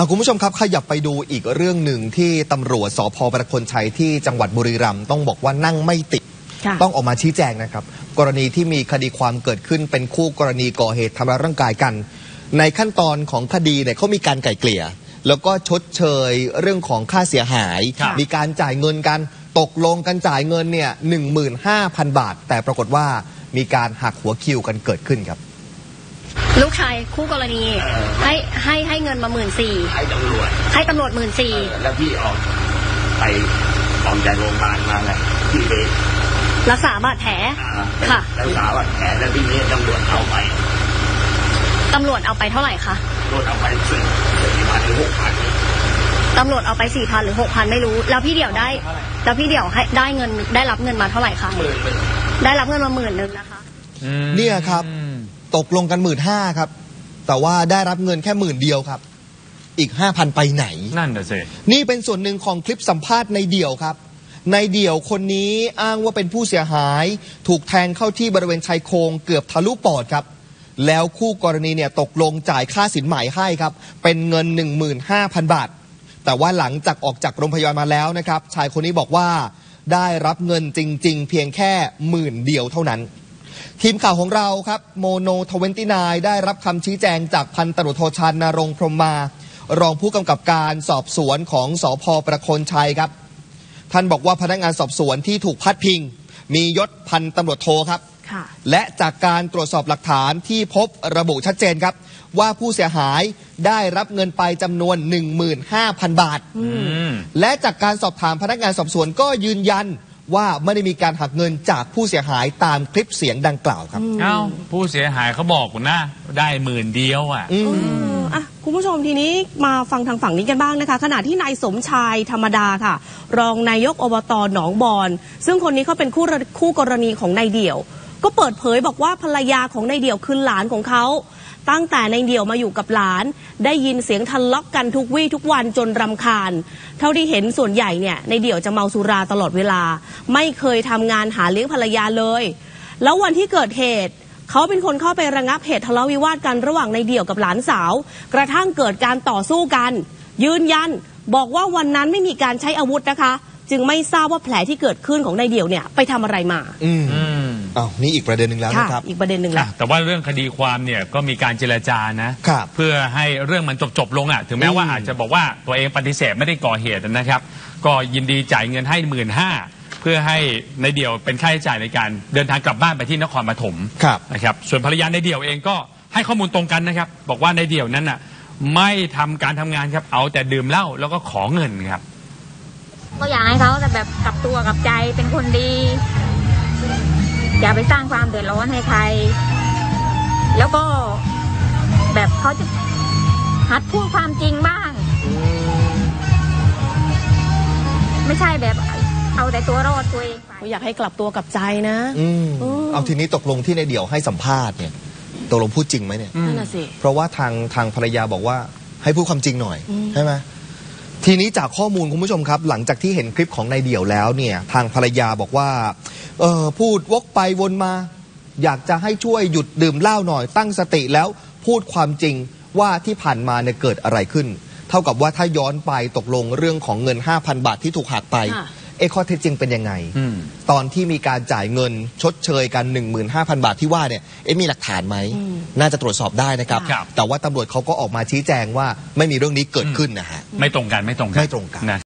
อะคุณผู้ชมครับขยับไปดูอีกเรื่องหนึ่งที่ตำรวจสพประคนชัยที่จังหวัดบุรีรัมย์ต้องบอกว่านั่งไม่ติดค่ะต้องออกมาชี้แจงนะครับ กรณีที่มีคดีความเกิดขึ้นเป็นคู่กรณีก่อเหตุทำร้ายร่างกายกัน ในขั้นตอนของคดีเนี่ยเขามีการไกล่เกลี่ย แล้วก็ชดเชยเรื่องของค่าเสียหายครับมีการจ่ายเงินกัน ตกลงกันจ่ายเงินเนี่ยหนึ่งหมื่นห้าพันบาท แต่ปรากฏว่ามีการหักหัวคิวกันเกิดขึ้นครับ ลูกชายคู่กรณี ให้ให้ให้เงินมาหมื่นสี่ให้ตำรวจให้ตำรวจหมื่นสี่เออแล้วพี่ออกไปออกจากโรงพยาบาลมาไงพี่ไปรักษาบาดแผลอ่าค่ะรักษาบาดแผลแล้วทีนี้ตำรวจเอาไปตำรวจเอาไปเท่าไหร่คะตำรวจเอาไปสี่สี่พันถึงหกพันตำรวจเอาไปสี่พันหรือหกพันไม่รู้ แล้วพี่เดี่ยวได้ แล้วพี่เดี่ยวให้ได้เงินได้รับเงินมาเท่าไหร่คะหมื่นหนึ่งได้รับเงินมาหมื่นหนึ่งนะคะ เนี่ยครับ ตกลงกันหมื่นห้าครับ แต่ว่าได้รับเงินแค่หมื่นเดียวครับ อีกห้าพันไปไหน นั่นน่ะสินี่เป็นส่วนหนึ่งของคลิปสัมภาษณ์ในเดี่ยวครับ ในเดี่ยวคนนี้อ้างว่าเป็นผู้เสียหาย ถูกแทงเข้าที่บริเวณชายโครงเกือบทะลุปอดครับ แล้วคู่กรณีเนี่ยตกลงจ่ายค่าสินไหมให้ครับ เป็นเงิน 15,000 บาท แต่ว่าหลังจากออกจากโรงพยาบาลมาแล้วนะครับ ชายคนนี้บอกว่าได้รับเงินจริง ๆ เพียงแค่หมื่นเดียวเท่านั้น ทีมข่าวของเราครับ Mono Twenty Nine ได้รับคำชี้แจงจากพันตำรวจโทชาญณรงค์พรหมมา รองผู้กำกับการสอบสวนของสภ.ประโคนชัยครับ ท่านบอกว่าพนักงานสอบสวนที่ถูกพาดพิง มียศพันตำรวจโทครับค่ะและจากการตรวจสอบหลักฐานที่พบระบุชัดเจนครับ ว่าผู้เสียหายได้รับเงินไปจำนวน 15,000 บาทอืมและจากการสอบถามพนักงานสอบสวนก็ยืนยัน ว่าไม่ได้มีการหักเงินจากผู้เสียหายตามคลิปเสียงดังกล่าวครับ เอ้าผู้เสียหายเขาบอกคุณนะ ได้หมื่นเดียวอะ อืม เอออะคุณผู้ชมทีนี้มาฟังทางฝั่งนี้กันบ้างนะคะ ขณะที่นายสมชายธรรมดาค่ะ รองนายกอบตหนองบอนซึ่งคนนี้เขาเป็นคู่ระคู่กรณีของนายเดี่ยว ก็เปิดเผยบอกว่าภรรยาของนายเดี่ยวคือหลานของเขา ตั้งแต่ในเดี่ยวมาอยู่กับหลาน ได้ยินเสียงทะเลาะกันทุกวี่ทุกวันจนรำคาญ เท่าที่เห็นส่วนใหญ่เนี่ยในเดี่ยวจะเมาสุราตลอดเวลา ไม่เคยทำงานหาเลี้ยงภรรยาเลย แล้ววันที่เกิดเหตุเขาเป็นคนเข้าไประงับเหตุทะเลาะวิวาทกันระหว่างในเดี่ยวกับหลานสาว กระทั่งเกิดการต่อสู้กัน ยืนยันบอกว่าวันนั้นไม่มีการใช้อาวุธนะคะ จึงไม่ทราบว่าแผลที่เกิดขึ้นของนายเดี่ยวเนี่ยไปทำอะไรมา อืม อืมอ้าวนี่อีกประเด็นหนึ่งแล้วค่ะนะครับ อีกประเด็นหนึ่งอะละแต่ว่าเรื่องคดีความเนี่ยก็มีการเจรจานะครับเพื่อให้เรื่องมันจบจบๆลงอะถึงแม้ว่าอืมอาจจะบอกว่าตัวเองปฏิเสธไม่ได้ก่อเหตุนะครับ ก็ยินดีจ่ายเงินให้หมื่นห้าเพื่อให้ในเดี่ยวเป็นค่าใช้จ่ายในการเดินทางกลับบ้านไปที่นครปฐมครับนะครับส่วนภรรยาในเดี่ยวเองก็ให้ข้อมูลตรงกันนะครับ บอกว่าในเดี่ยวนั้นอะไม่ทำการทำงานครับเอาแต่ดื่มเหล้าแล้วก็ขอเงินครับ ก็อยากให้เขาแต่แบบกลับตัวกลับใจเป็นคนดี อย่าไปสร้างความเดือดร้อนให้ใคร แล้วก็แบบเขาจะหัดพูดความจริงบ้าง ไม่ใช่แบบเอาแต่ตัวรอดตัวเองไปอยากให้กลับตัวกลับใจนะอืมอืมเอาทีนี้ตกลงที่ในเดี่ยวให้สัมภาษณ์เนี่ยตกลงพูดจริงไหมเนี่ย นั่นน่ะสิเพราะว่าทางทางภรรยาบอกว่าให้พูดความจริงหน่อยอืมใช่ไหมทีนี้จากข้อมูลคุณผู้ชมครับ หลังจากที่เห็นคลิปของนายเดี่ยวแล้วเนี่ย ทางภรรยาบอกว่า เออพูดวกไปวนมา อยากจะให้ช่วยหยุดดื่มเหล้าหน่อยตั้งสติแล้วพูดความจริงว่าที่ผ่านมาเนี่ยเกิดอะไรขึ้น เท่ากับว่าถ้าย้อนไปตกลงเรื่องของเงิน 5,000 บาทที่ถูกหักไปค่ะเอะข้อเท็จจริงเป็นยังไงอืมตอนที่มีการจ่ายเงินชดเชยกัน 15,000 บาทที่ว่าเนี่ยเอ๊ะมีหลักฐานไหมอืมน่าจะตรวจสอบได้นะครับครับ แต่ว่าตำรวจเขาก็ออกมาชี้แจงว่าไม่มีเรื่องนี้เกิดขึ้นนะฮะไม่ตรงกันไม่ตรงกันไม่ตรงกันนะ